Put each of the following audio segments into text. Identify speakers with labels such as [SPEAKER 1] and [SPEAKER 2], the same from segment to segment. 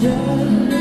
[SPEAKER 1] Yeah.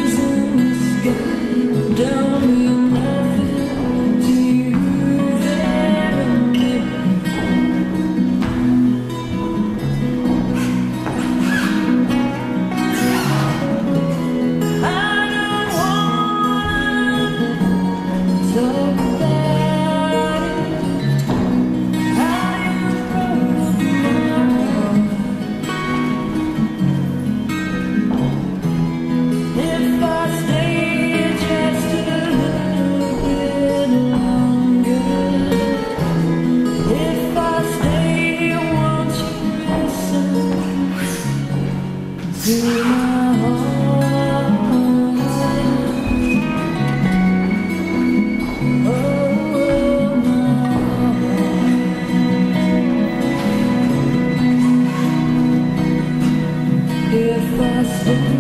[SPEAKER 1] You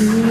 [SPEAKER 1] see.